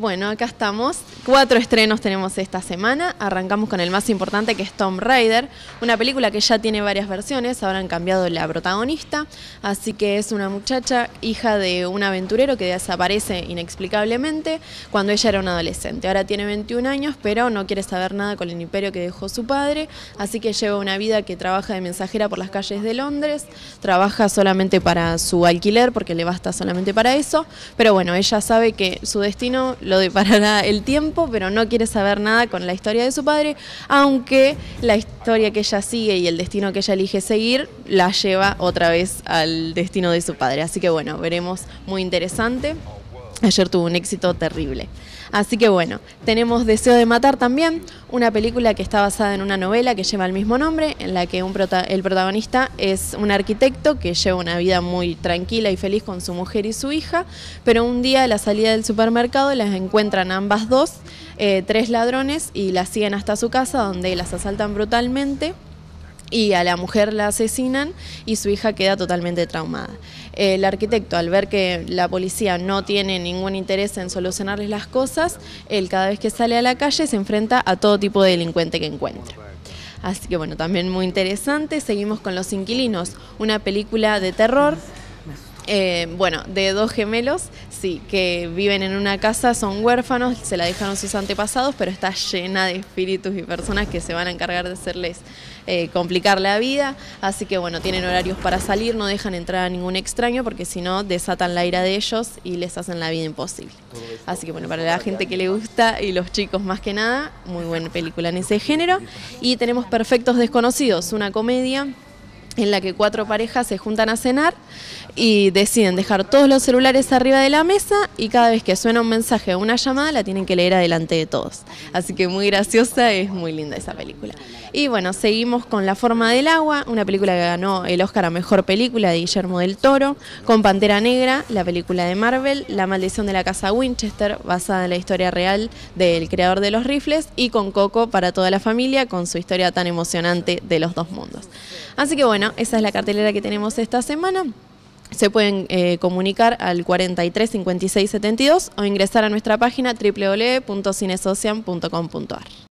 Bueno, acá estamos. Cuatro estrenos tenemos esta semana. Arrancamos con el más importante que es Tomb Raider, una película que ya tiene varias versiones, ahora han cambiado la protagonista, así que es una muchacha hija de un aventurero que desaparece inexplicablemente cuando ella era una adolescente. Ahora tiene 21 años, pero no quiere saber nada con el imperio que dejó su padre, así que lleva una vida que trabaja de mensajera por las calles de Londres, trabaja solamente para su alquiler porque le basta solamente para eso, pero bueno, ella sabe que su destino lo deparará el tiempo, pero no quiere saber nada con la historia de su padre, aunque la historia que ella sigue y el destino que ella elige seguir la lleva otra vez al destino de su padre. Así que bueno, veremos muy interesante. Ayer tuvo un éxito terrible. Así que bueno, tenemos Deseo de Matar también, una película que está basada en una novela que lleva el mismo nombre, en la que el protagonista es un arquitecto que lleva una vida muy tranquila y feliz con su mujer y su hija, pero un día a la salida del supermercado las encuentran ambas dos, eh, tres ladrones, y las siguen hasta su casa donde las asaltan brutalmente y a la mujer la asesinan y su hija queda totalmente traumada. El arquitecto, al ver que la policía no tiene ningún interés en solucionarles las cosas, él cada vez que sale a la calle se enfrenta a todo tipo de delincuente que encuentre. Así que bueno, también muy interesante. Seguimos con Los Inquilinos, una película de terror eh, bueno, de dos gemelos, sí, que viven en una casa, son huérfanos, se la dejaron sus antepasados, pero está llena de espíritus y personas que se van a encargar de hacerles eh, complicar la vida. Así que bueno, tienen horarios para salir, no dejan entrar a ningún extraño porque si no desatan la ira de ellos y les hacen la vida imposible. Así que bueno, para la gente que le gusta y los chicos más que nada, muy buena película en ese género. Y tenemos Perfectos Desconocidos, una comedia en la que cuatro parejas se juntan a cenar y deciden dejar todos los celulares arriba de la mesa y cada vez que suena un mensaje o una llamada la tienen que leer adelante de todos. Así que muy graciosa, es muy linda esa película. Y bueno, seguimos con La forma del agua, una película que ganó el Oscar a Mejor Película de Guillermo del Toro, con Pantera Negra, la película de Marvel, La maldición de la casa Winchester, basada en la historia real del creador de los rifles, y con Coco para toda la familia, con su historia tan emocionante de los dos mundos. Así que bueno, esa es la cartelera que tenemos esta semana. Se pueden eh, comunicar al 43 56 72 o ingresar a nuestra página www.cinesocian.com.ar.